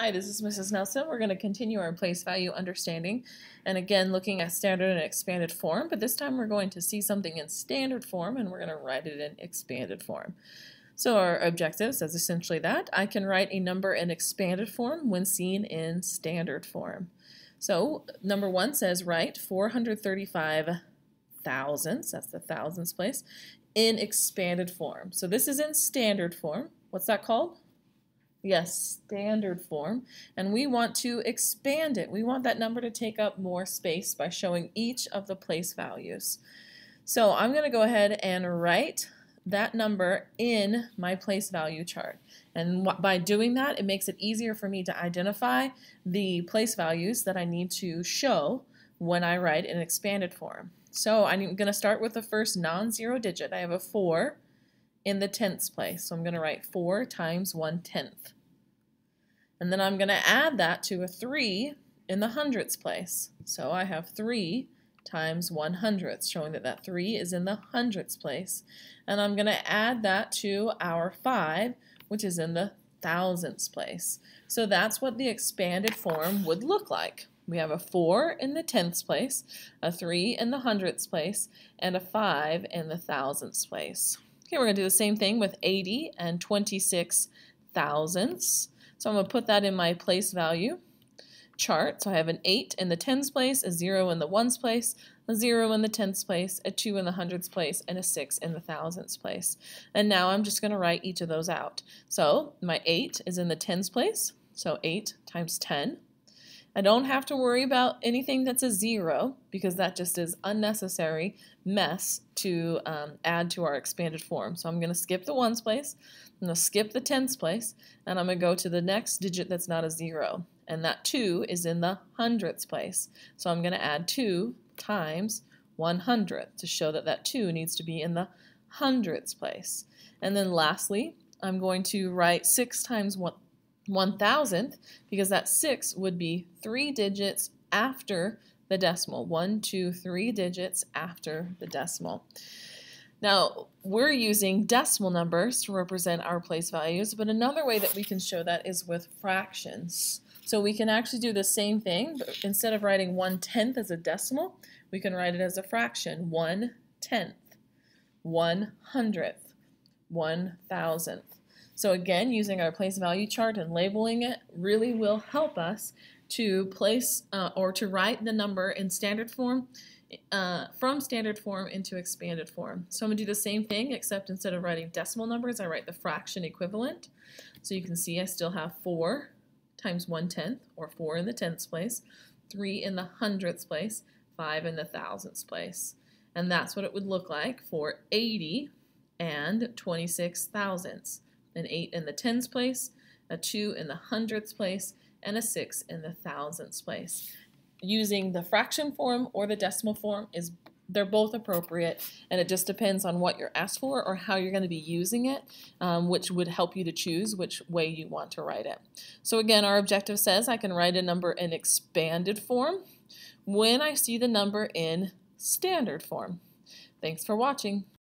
Hi, this is Mrs. Nelson. We're going to continue our place value understanding and again looking at standard and expanded form, but this time we're going to see something in standard form and we're going to write it in expanded form. So our objective says essentially that. I can write a number in expanded form when seen in standard form. So number one says write 435 thousandths, that's the thousands place, in expanded form. So this is in standard form. What's that called? Yes, standard form. And we want to expand it. We want that number to take up more space by showing each of the place values. So I'm going to go ahead and write that number in my place value chart. And by doing that, it makes it easier for me to identify the place values that I need to show when I write in expanded form. So I'm going to start with the first non-zero digit. I have a 4 in the tenths place. So I'm going to write 4 times 1 tenth. And then I'm going to add that to a 3 in the hundredths place. So I have 3 times 1 hundredth, showing that that 3 is in the hundredths place. And I'm going to add that to our 5, which is in the thousandths place. So that's what the expanded form would look like. We have a 4 in the tenths place, a 3 in the hundredths place, and a 5 in the thousandths place. Okay, we're going to do the same thing with 80 and 26 thousandths. So I'm going to put that in my place value chart. So I have an 8 in the tens place, a 0 in the ones place, a 0 in the tenths place, a 2 in the hundreds place, and a 6 in the thousandths place. And now I'm just going to write each of those out. So my 8 is in the tens place, so 8 times 10 I don't have to worry about anything that's a zero because that just is unnecessary mess to um, add to our expanded form. So I'm going to skip the ones place, I'm going to skip the tens place, and I'm going to go to the next digit that's not a zero. And that 2 is in the hundredths place. So I'm going to add 2 times 100 to show that that 2 needs to be in the hundredths place. And then lastly, I'm going to write 6 times 1 one thousandth because that six would be three digits after the decimal. One, two, three digits after the decimal. Now, we're using decimal numbers to represent our place values, but another way that we can show that is with fractions. So we can actually do the same thing, but instead of writing one tenth as a decimal, we can write it as a fraction. One tenth, one hundredth, one thousandth. So again, using our place value chart and labeling it really will help us to place uh, or to write the number in standard form uh, from standard form into expanded form. So I'm going to do the same thing except instead of writing decimal numbers, I write the fraction equivalent. So you can see I still have 4 times 1 tenth, or 4 in the tenths place, 3 in the hundredths place, 5 in the thousandths place. And that's what it would look like for 80 and 26 thousandths an 8 in the tens place, a 2 in the hundredths place, and a 6 in the thousandths place. Using the fraction form or the decimal form is they're both appropriate and it just depends on what you're asked for or how you're going to be using it um, which would help you to choose which way you want to write it. So again our objective says I can write a number in expanded form when I see the number in standard form. Thanks for watching.